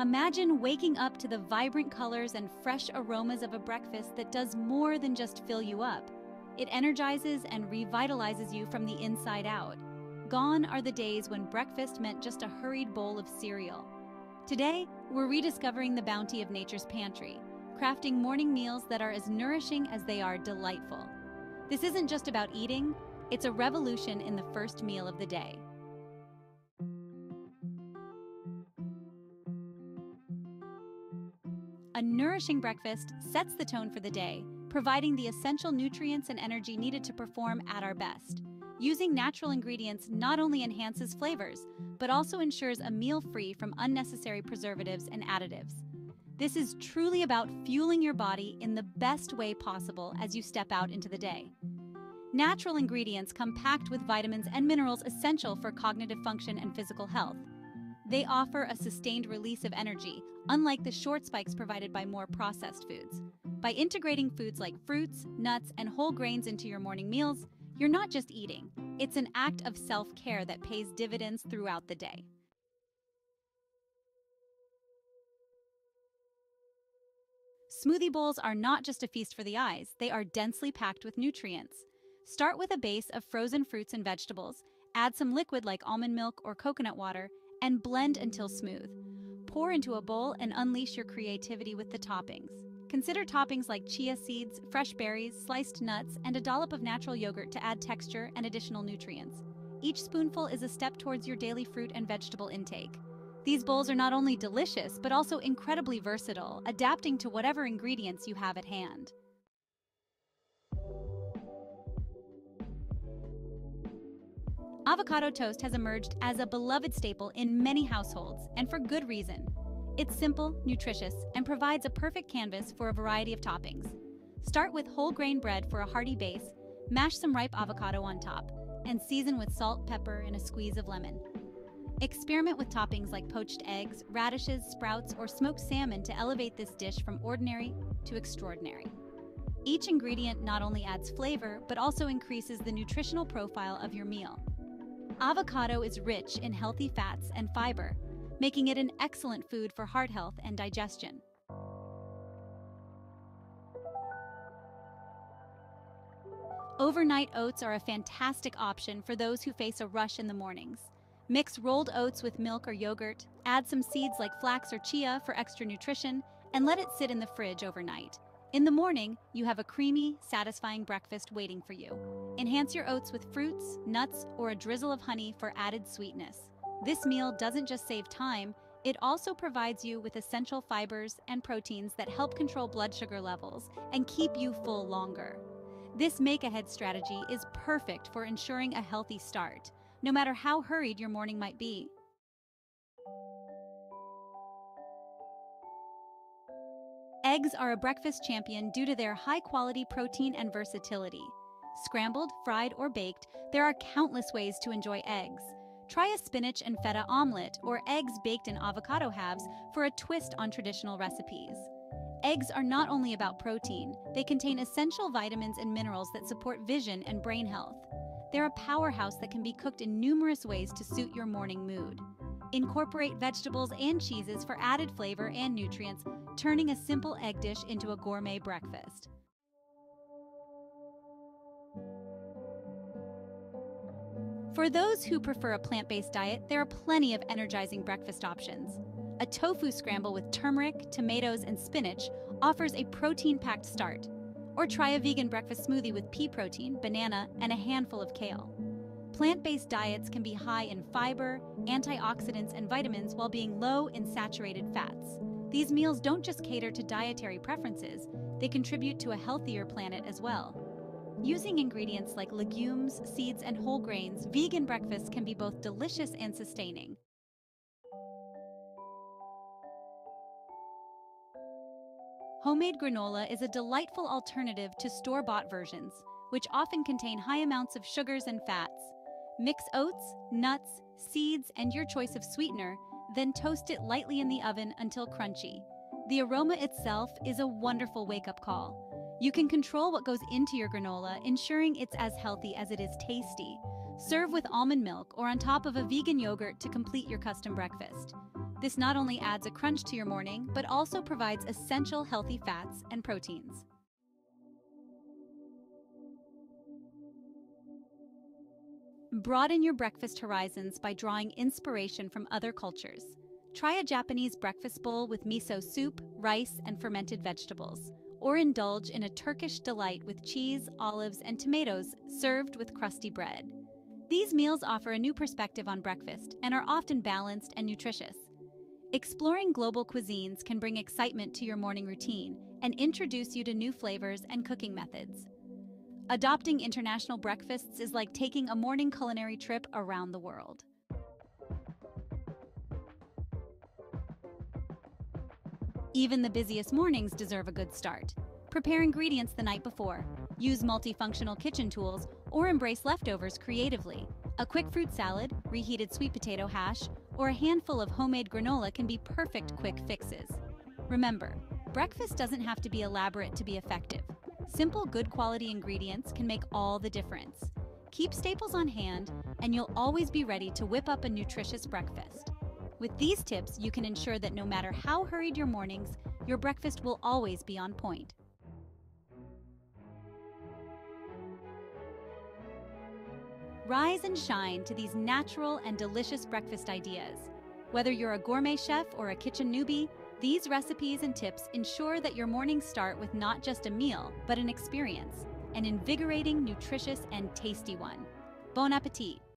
Imagine waking up to the vibrant colors and fresh aromas of a breakfast that does more than just fill you up. It energizes and revitalizes you from the inside out. Gone are the days when breakfast meant just a hurried bowl of cereal. Today, we're rediscovering the bounty of nature's pantry, crafting morning meals that are as nourishing as they are delightful. This isn't just about eating, it's a revolution in the first meal of the day. A nourishing breakfast sets the tone for the day, providing the essential nutrients and energy needed to perform at our best. Using natural ingredients not only enhances flavors, but also ensures a meal free from unnecessary preservatives and additives. This is truly about fueling your body in the best way possible as you step out into the day. Natural ingredients come packed with vitamins and minerals essential for cognitive function and physical health. They offer a sustained release of energy, unlike the short spikes provided by more processed foods. By integrating foods like fruits, nuts, and whole grains into your morning meals, you're not just eating, it's an act of self care that pays dividends throughout the day. Smoothie bowls are not just a feast for the eyes, they are densely packed with nutrients. Start with a base of frozen fruits and vegetables, add some liquid like almond milk or coconut water, and blend until smooth. Pour into a bowl and unleash your creativity with the toppings. Consider toppings like chia seeds, fresh berries, sliced nuts, and a dollop of natural yogurt to add texture and additional nutrients. Each spoonful is a step towards your daily fruit and vegetable intake. These bowls are not only delicious, but also incredibly versatile, adapting to whatever ingredients you have at hand. Avocado toast has emerged as a beloved staple in many households, and for good reason. It's simple, nutritious, and provides a perfect canvas for a variety of toppings. Start with whole grain bread for a hearty base, mash some ripe avocado on top, and season with salt, pepper, and a squeeze of lemon. Experiment with toppings like poached eggs, radishes, sprouts, or smoked salmon to elevate this dish from ordinary to extraordinary. Each ingredient not only adds flavor, but also increases the nutritional profile of your meal. Avocado is rich in healthy fats and fiber, making it an excellent food for heart health and digestion. Overnight oats are a fantastic option for those who face a rush in the mornings. Mix rolled oats with milk or yogurt, add some seeds like flax or chia for extra nutrition, and let it sit in the fridge overnight. In the morning, you have a creamy, satisfying breakfast waiting for you. Enhance your oats with fruits, nuts, or a drizzle of honey for added sweetness. This meal doesn't just save time, it also provides you with essential fibers and proteins that help control blood sugar levels and keep you full longer. This make ahead strategy is perfect for ensuring a healthy start, no matter how hurried your morning might be. Eggs are a breakfast champion due to their high quality protein and versatility. Scrambled, fried, or baked, there are countless ways to enjoy eggs. Try a spinach and feta omelet or eggs baked in avocado halves for a twist on traditional recipes. Eggs are not only about protein, they contain essential vitamins and minerals that support vision and brain health. They're a powerhouse that can be cooked in numerous ways to suit your morning mood. Incorporate vegetables and cheeses for added flavor and nutrients, turning a simple egg dish into a gourmet breakfast. For those who prefer a plant based diet, there are plenty of energizing breakfast options. A tofu scramble with turmeric, tomatoes, and spinach offers a protein packed start. Or try a vegan breakfast smoothie with pea protein, banana, and a handful of kale. Plant based diets can be high in fiber, antioxidants, and vitamins while being low in saturated fats. These meals don't just cater to dietary preferences, they contribute to a healthier planet as well. Using ingredients like legumes, seeds, and whole grains, vegan breakfasts can be both delicious and sustaining. Homemade granola is a delightful alternative to store bought versions, which often contain high amounts of sugars and fats. Mix oats, nuts, seeds, and your choice of sweetener, then toast it lightly in the oven until crunchy. The aroma itself is a wonderful wake up call. You can control what goes into your granola, ensuring it's as healthy as it is tasty. Serve with almond milk or on top of a vegan yogurt to complete your custom breakfast. This not only adds a crunch to your morning, but also provides essential healthy fats and proteins. Broaden your breakfast horizons by drawing inspiration from other cultures. Try a Japanese breakfast bowl with miso soup, rice, and fermented vegetables, or indulge in a Turkish delight with cheese, olives, and tomatoes served with crusty bread. These meals offer a new perspective on breakfast and are often balanced and nutritious. Exploring global cuisines can bring excitement to your morning routine and introduce you to new flavors and cooking methods. Adopting international breakfasts is like taking a morning culinary trip around the world. Even the busiest mornings deserve a good start. Prepare ingredients the night before, use multifunctional kitchen tools, or embrace leftovers creatively. A quick fruit salad, reheated sweet potato hash, or a handful of homemade granola can be perfect quick fixes. Remember, breakfast doesn't have to be elaborate to be effective. Simple, good quality ingredients can make all the difference. Keep staples on hand, and you'll always be ready to whip up a nutritious breakfast. With these tips, you can ensure that no matter how hurried your mornings, your breakfast will always be on point. Rise and shine to these natural and delicious breakfast ideas. Whether you're a gourmet chef or a kitchen newbie, these recipes and tips ensure that your mornings start with not just a meal, but an experience, an invigorating, nutritious, and tasty one. Bon appetit!